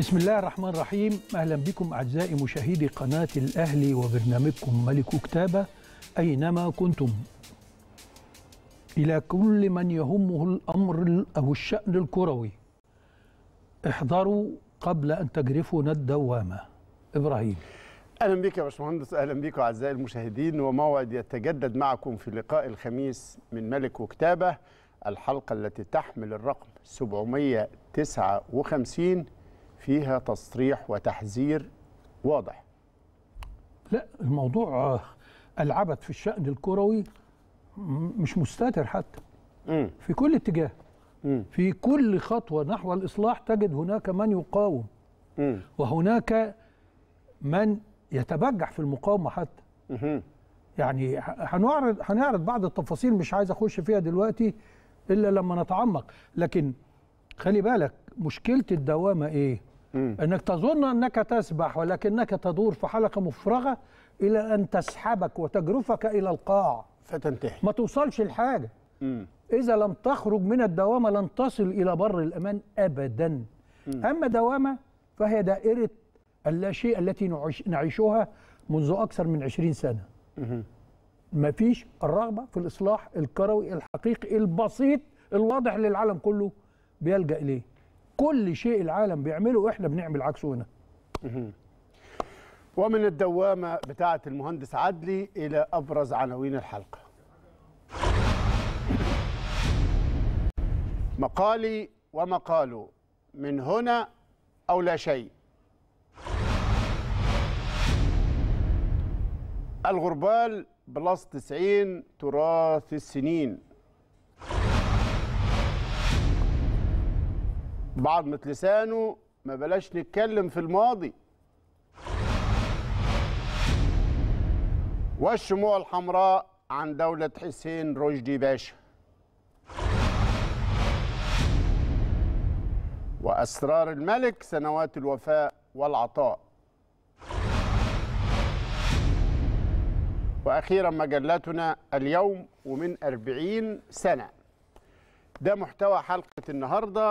بسم الله الرحمن الرحيم. أهلا بكم أعزائي مشاهدي قناة الأهلي وبرنامجكم ملك كتابة أينما كنتم. إلى كل من يهمه الأمر أو الشأن الكروي. احذروا قبل أن تجرفوا الدوامة. إبراهيم. أهلا بك يا باشمهندس. أهلا بكم أعزائي المشاهدين. وموعد يتجدد معكم في لقاء الخميس من ملك وكتابه الحلقة التي تحمل الرقم 759 فيها تصريح وتحذير واضح. لا الموضوع آه، العبث في الشأن الكروي مش مستتر حتى. في كل اتجاه. في كل خطوة نحو الإصلاح تجد هناك من يقاوم. وهناك من يتبجح في المقاومة حتى. يعني هنعرض هنعرض بعض التفاصيل مش عايز أخش فيها دلوقتي إلا لما نتعمق. لكن خلي بالك مشكلة الدوامه إيه؟ إنك تظن أنك تسبح ولكنك تدور في حلقة مفرغة إلى أن تسحبك وتجرفك إلى القاع. فتنتهي. ما توصلش لحاجة. إذا لم تخرج من الدوامة لن تصل إلى بر الأمان أبدا. أما دوامة فهي دائرة اللاشيء التي نعيش نعيشها منذ أكثر من عشرين سنة. مهم. ما فيش الرغبة في الإصلاح الكروي الحقيقي البسيط الواضح للعالم كله بيلجأ إليه. كل شيء العالم بيعمله إحنا بنعمل عكسه هنا. ومن الدوامة بتاعة المهندس عدلي إلى أبرز عناوين الحلقة. مقالي ومقاله من هنا أو لا شيء. الغربال بلس 90 تراث السنين. بعضمة لسانه ما بلاش نتكلم في الماضي. والشموع الحمراء عن دولة حسين رشدي باشا. وأسرار الملك سنوات الوفاء والعطاء. وأخيرا مجلتنا اليوم ومن أربعين سنة. ده محتوى حلقة النهاردة.